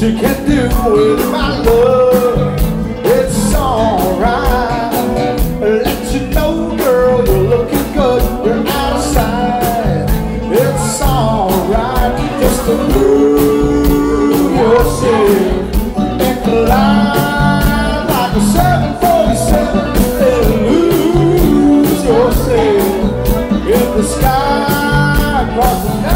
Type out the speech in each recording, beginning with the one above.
you can do with my love. It's alright. Let you know, girl, you're looking good. You're out of sight. It's alright just like a 747 lose yourself in the sky across the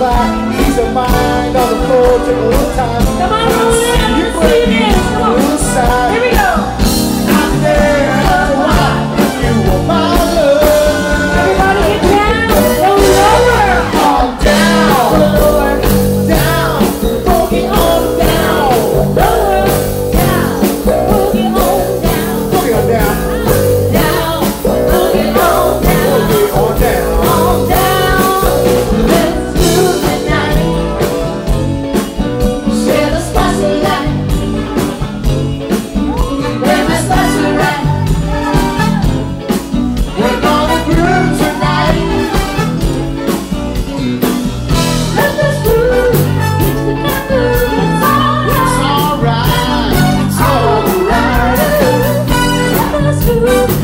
back, peace of mind, all the full, take a time. Come on, roll it. you.